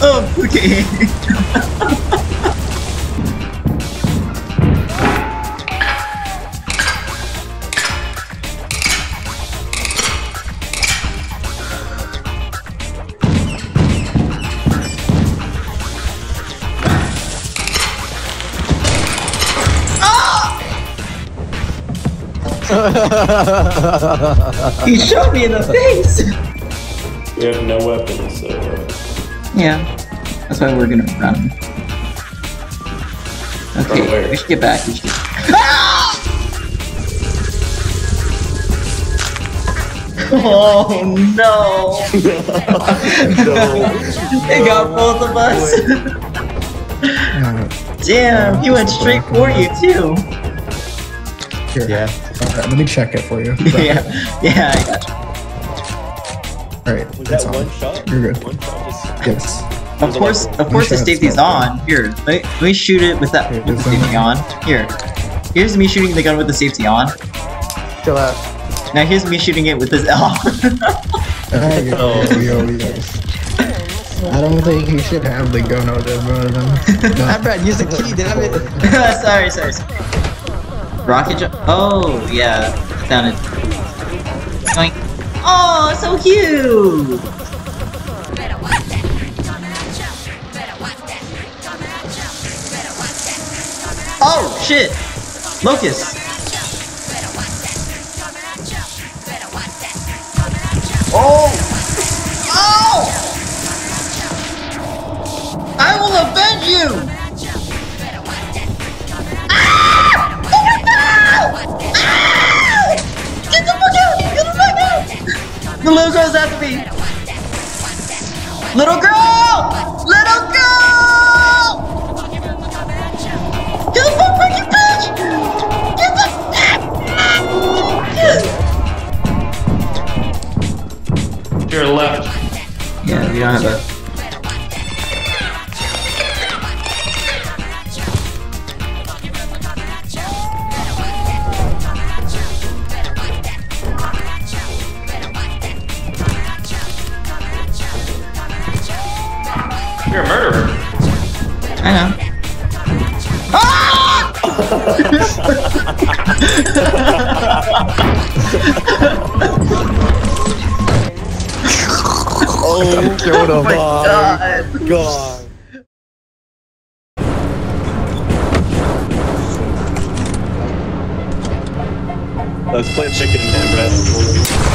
Oh, okay. he shot me in the face. We have no weapons, so. Uh, Yeah, that's why we're gonna run. Okay, Run we should get back. We should get... Oh no! it got both of us. Damn, he went straight for you too. Here. Yeah. Alright, let me check it for you. yeah, yeah, I got you. Alright, was that's that on. one shot? You're good. One shot just. Yes. Of course, of course, the safety's smoke. on. Here, let me, let me shoot it with that Here, with the safety on. Here, here's me shooting the gun with the safety on. Chill out. Now here's me shooting it with this off. Oh. yo, yo, yo. I don't think you should have the gun out there, but Ah, Brad, use the key, damn it. sorry, sorry, sorry. Rocket jump. Oh yeah, down it. Oh, so cute. Oh shit, Locust. The little girl's after me! Little girl! Little girl! Get the fuck back, bitch! Get the... To your left. Yeah, we don't have a... You're a murderer. I know. Oh, killed him. my god! God. Let's play chicken and bread.